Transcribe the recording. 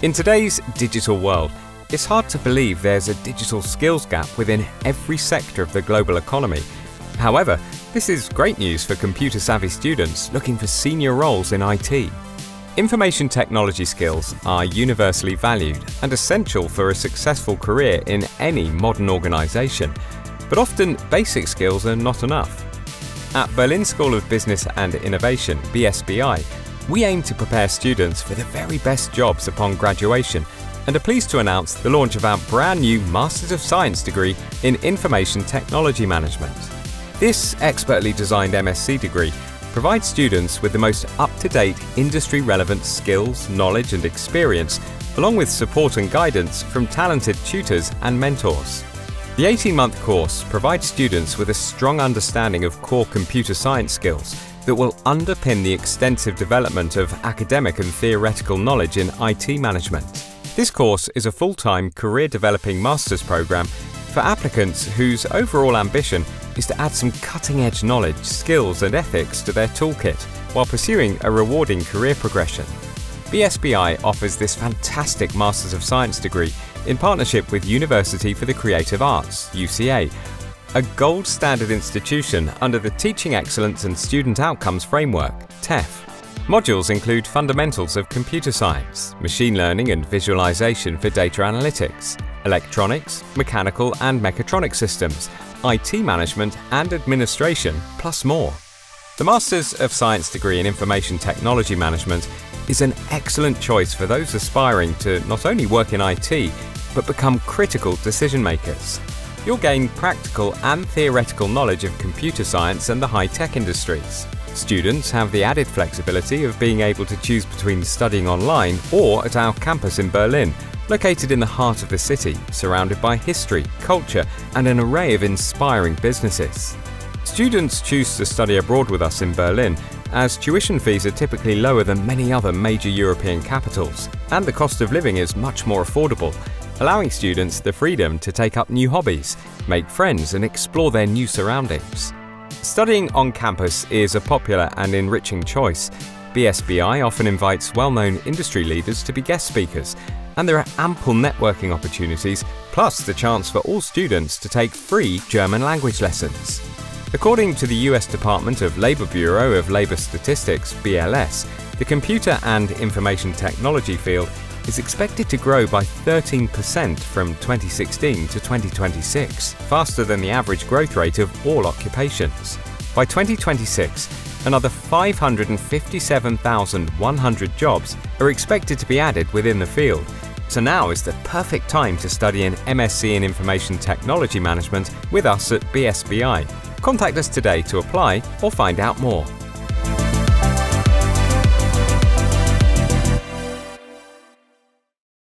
In today's digital world, it's hard to believe there's a digital skills gap within every sector of the global economy. However, this is great news for computer savvy students looking for senior roles in IT. Information technology skills are universally valued and essential for a successful career in any modern organisation, but often basic skills are not enough. At Berlin School of Business and Innovation, BSBI, we aim to prepare students for the very best jobs upon graduation and are pleased to announce the launch of our brand new Masters of Science degree in Information Technology Management. This expertly designed MSc degree provides students with the most up-to-date industry-relevant skills, knowledge and experience, along with support and guidance from talented tutors and mentors. The 18-month course provides students with a strong understanding of core computer science skills that will underpin the extensive development of academic and theoretical knowledge in IT management. This course is a full-time career-developing master's program for applicants whose overall ambition is to add some cutting-edge knowledge, skills and ethics to their toolkit while pursuing a rewarding career progression. BSBI offers this fantastic Masters of Science degree in partnership with University for the Creative Arts, UCA, a gold standard institution under the Teaching Excellence and Student Outcomes Framework, TEF. Modules include fundamentals of computer science, machine learning and visualization for data analytics, electronics, mechanical and mechatronic systems, IT management and administration, plus more. The Masters of Science degree in Information Technology Management is an excellent choice for those aspiring to not only work in IT, but become critical decision makers you'll gain practical and theoretical knowledge of computer science and the high-tech industries. Students have the added flexibility of being able to choose between studying online or at our campus in Berlin, located in the heart of the city, surrounded by history, culture and an array of inspiring businesses. Students choose to study abroad with us in Berlin as tuition fees are typically lower than many other major European capitals, and the cost of living is much more affordable, allowing students the freedom to take up new hobbies, make friends and explore their new surroundings. Studying on campus is a popular and enriching choice. BSBI often invites well-known industry leaders to be guest speakers, and there are ample networking opportunities, plus the chance for all students to take free German language lessons. According to the US Department of Labor Bureau of Labor Statistics, BLS, the computer and information technology field is expected to grow by 13% from 2016 to 2026, faster than the average growth rate of all occupations. By 2026, another 557,100 jobs are expected to be added within the field, so now is the perfect time to study an MSc in Information Technology Management with us at BSBI. Contact us today to apply or find out more.